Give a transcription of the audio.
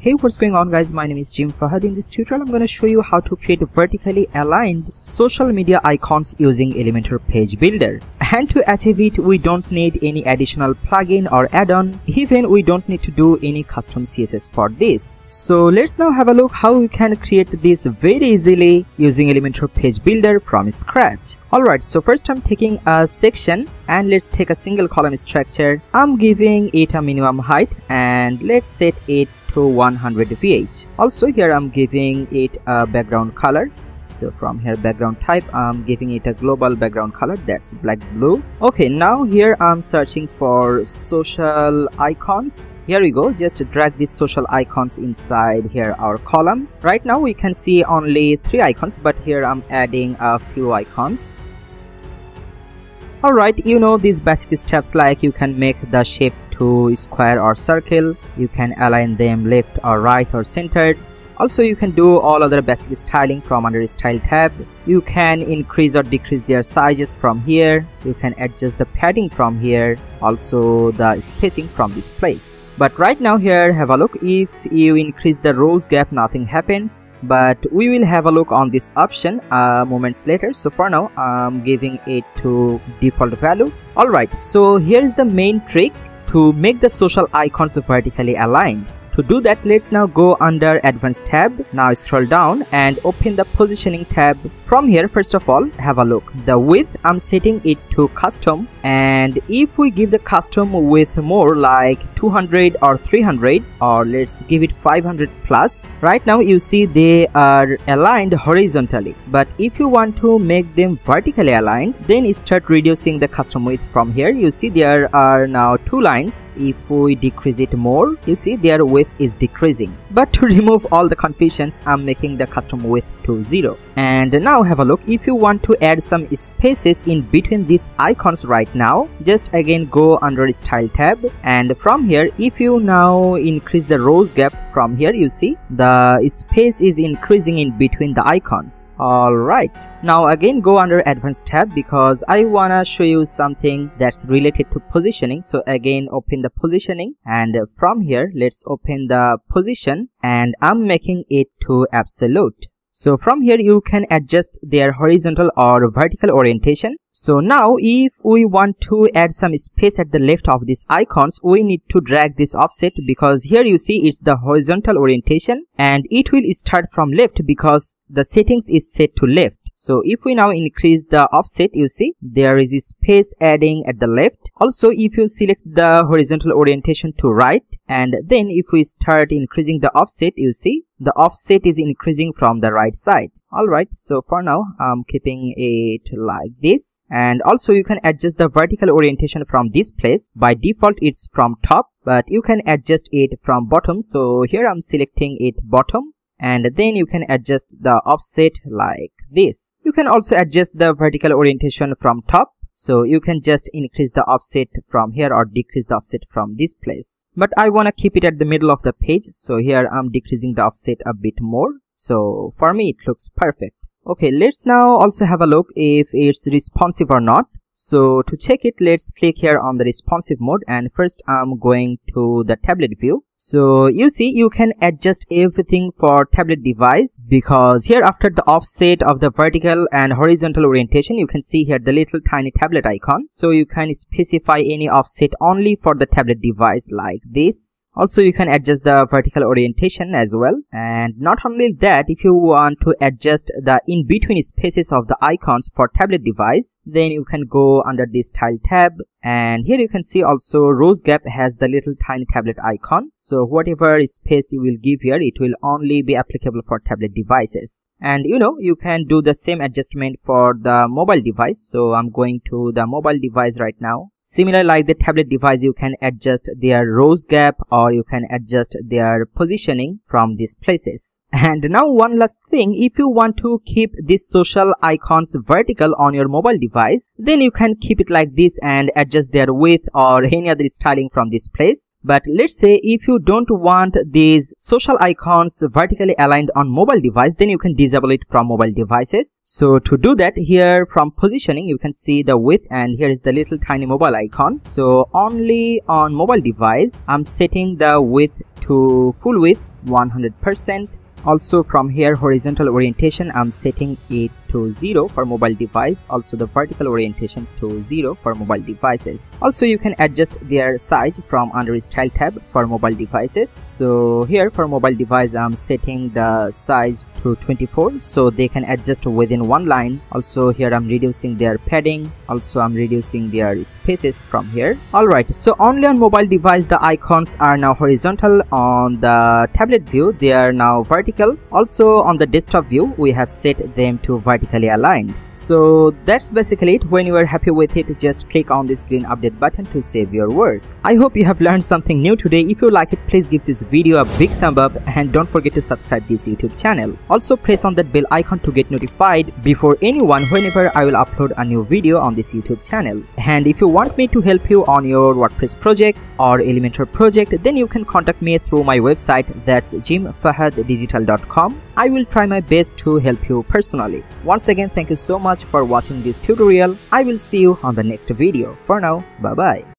Hey what's going on guys? My name is Jim Fahad. In this tutorial I'm going to show you how to create vertically aligned social media icons using Elementor page builder. And to achieve it we don't need any additional plugin or add-on. Even we don't need to do any custom CSS for this. So let's now have a look how we can create this very easily using Elementor page builder from scratch. Alright so first I'm taking a section and let's take a single column structure. I'm giving it a minimum height and let's set it to 100 VH. Also here I'm giving it a background color. So from here background type I'm giving it a global background color that's black blue. Okay now here I'm searching for social icons. Here we go just drag these social icons inside here our column. Right now we can see only three icons but here I'm adding a few icons alright you know these basic steps like you can make the shape to square or circle. You can align them left or right or centered. Also you can do all other basic styling from under style tab. You can increase or decrease their sizes from here. You can adjust the padding from here also the spacing from this place. But right now here have a look. If you increase the rows gap nothing happens. But we will have a look on this option uh, moments later. So for now i'm giving it to default value. All right so here is the main trick to make the social icons vertically aligned to do that, let's now go under Advanced tab. Now scroll down and open the Positioning tab. From here, first of all, have a look. The width, I'm setting it to custom. And if we give the custom width more like 200 or 300 or let's give it 500 plus. Right now, you see they are aligned horizontally. But if you want to make them vertically aligned, then start reducing the custom width from here. You see there are now two lines. If we decrease it more, you see their width width is decreasing. But to remove all the confusions, I'm making the custom width to 0. And now have a look. If you want to add some spaces in between these icons right now, just again go under Style tab. And from here, if you now increase the rows gap from here, you see the space is increasing in between the icons. Alright. Now again go under Advanced tab because I wanna show you something that's related to positioning. So again open the positioning and from here let's open the position and I'm making it to absolute. So from here you can adjust their horizontal or vertical orientation. So now if we want to add some space at the left of these icons, we need to drag this offset because here you see it's the horizontal orientation and it will start from left because the settings is set to left. So if we now increase the offset, you see there is a space adding at the left. Also, if you select the horizontal orientation to right, and then if we start increasing the offset, you see the offset is increasing from the right side. Alright, so for now, I'm keeping it like this. And also you can adjust the vertical orientation from this place. By default, it's from top, but you can adjust it from bottom. So here I'm selecting it bottom and then you can adjust the offset like this. You can also adjust the vertical orientation from top. So you can just increase the offset from here or decrease the offset from this place. But I want to keep it at the middle of the page. So here I'm decreasing the offset a bit more. So for me it looks perfect. Okay, let's now also have a look if it's responsive or not. So to check it, let's click here on the responsive mode and first I'm going to the tablet view so you see you can adjust everything for tablet device because here after the offset of the vertical and horizontal orientation you can see here the little tiny tablet icon. So you can specify any offset only for the tablet device like this. Also you can adjust the vertical orientation as well. And not only that if you want to adjust the in between spaces of the icons for tablet device then you can go under this style tab. And here you can see also rows gap has the little tiny tablet icon whatever space you will give here it will only be applicable for tablet devices. And you know you can do the same adjustment for the mobile device. So i'm going to the mobile device right now Similar like the tablet device, you can adjust their rows gap or you can adjust their positioning from these places. And now one last thing, if you want to keep these social icons vertical on your mobile device, then you can keep it like this and adjust their width or any other styling from this place. But let's say if you don't want these social icons vertically aligned on mobile device, then you can disable it from mobile devices. So to do that, here from positioning, you can see the width and here is the little tiny mobile icon. So only on mobile device i'm setting the width to full width 100 percent also from here horizontal orientation i'm setting it to 0 for mobile device. Also the vertical orientation to 0 for mobile devices. Also you can adjust their size from under style tab for mobile devices. So here for mobile device i'm setting the size to 24 so they can adjust within one line. Also here i'm reducing their padding. Also i'm reducing their spaces from here. Alright so only on mobile device the icons are now horizontal. On the tablet view they are now vertical also on the desktop view we have set them to vertically aligned. So that's basically it. When you are happy with it, just click on this green update button to save your work. I hope you have learned something new today. If you like it, please give this video a big thumb up and don't forget to subscribe this YouTube channel. Also press on that bell icon to get notified before anyone whenever I will upload a new video on this YouTube channel. And if you want me to help you on your WordPress project or Elementor project, then you can contact me through my website that's I will try my best to help you personally. Once again, thank you so much for watching this tutorial. I will see you on the next video. For now, bye bye.